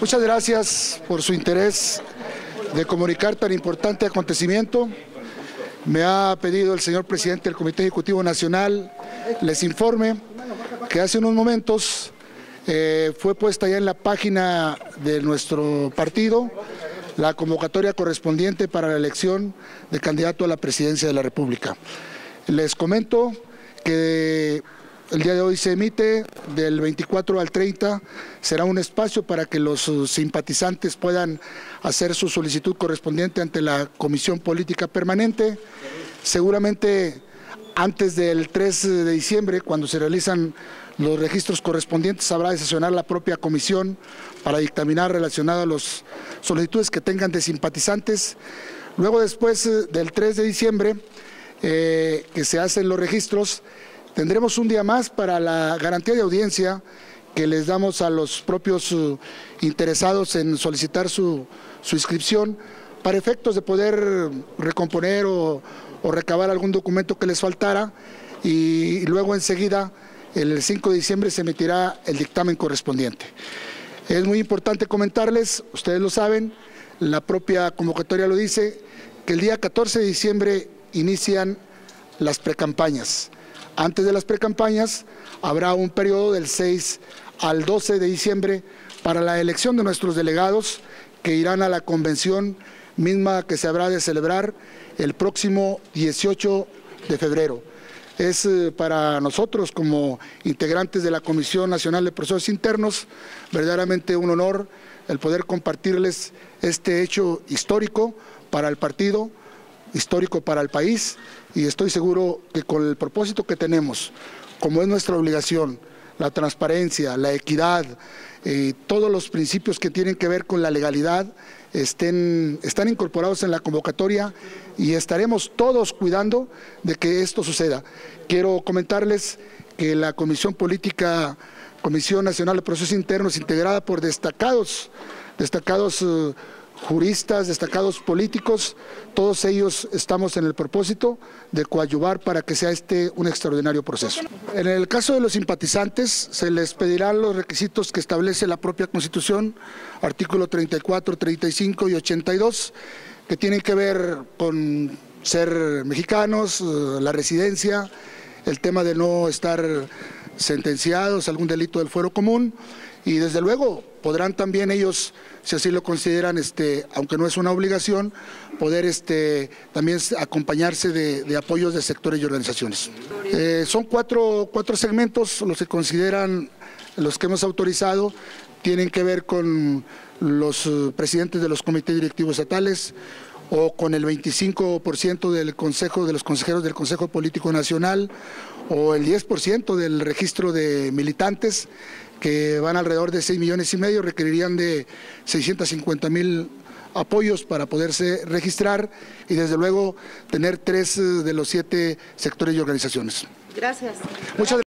Muchas gracias por su interés de comunicar tan importante acontecimiento. Me ha pedido el señor presidente del Comité Ejecutivo Nacional les informe que hace unos momentos eh, fue puesta ya en la página de nuestro partido la convocatoria correspondiente para la elección de candidato a la presidencia de la República. Les comento que el día de hoy se emite, del 24 al 30 será un espacio para que los simpatizantes puedan hacer su solicitud correspondiente ante la Comisión Política Permanente. Seguramente antes del 3 de diciembre, cuando se realizan los registros correspondientes, habrá de sesionar la propia comisión para dictaminar relacionado a las solicitudes que tengan de simpatizantes. Luego, después eh, del 3 de diciembre, eh, que se hacen los registros, tendremos un día más para la garantía de audiencia que les damos a los propios uh, interesados en solicitar su, inscripción para efectos de poder recomponer o, recabar algún documento que les faltara y, luego enseguida el 5 de diciembre se emitirá el dictamen correspondiente. Es muy importante comentarles, ustedes lo saben, la propia convocatoria lo dice, que el día 14 de diciembre inician las precampañas. Antes de las precampañas habrá un periodo del 6 al 12 de diciembre para la elección de nuestros delegados que irán a la convención misma que se habrá de celebrar el próximo 18 de febrero. Es eh, para nosotros como integrantes de la Comisión Nacional de Procesos Internos verdaderamente un honor el poder compartirles este hecho histórico para el partido, histórico para el país y estoy seguro que con el propósito que tenemos, como es nuestra obligación, la transparencia, la equidad, eh, todos los principios que tienen que ver con la legalidad estén, están incorporados en la convocatoria y estaremos todos cuidando de que esto suceda. Quiero comentarles que la Comisión Política, Comisión Nacional de Procesos Internos, integrada por destacados, destacados eh, juristas, destacados políticos, todos ellos estamos en el propósito de coadyuvar para que sea este un extraordinario proceso. En el caso de los simpatizantes, se les pedirán los requisitos que establece la propia Constitución, artículo 34, 35 y 82, que tienen que ver con ser mexicanos, eh, la residencia, el tema de no estar sentenciados a algún delito del fuero común y desde luego podrán también ellos, si así lo consideran, este, aunque no es una obligación, poder este, también acompañarse de, apoyos de sectores y organizaciones. Eh, son cuatro, cuatro segmentos los que consideran los que hemos autorizado, tienen que ver con los eh, presidentes de los comités directivos estatales, o con el 25% del consejo de los consejeros del Consejo Político Nacional o el 10% del registro de militantes que van alrededor de 6 millones y medio, requerirían de 650 mil apoyos para poderse registrar y desde luego tener tres de los siete sectores y organizaciones. Gracias. Muchas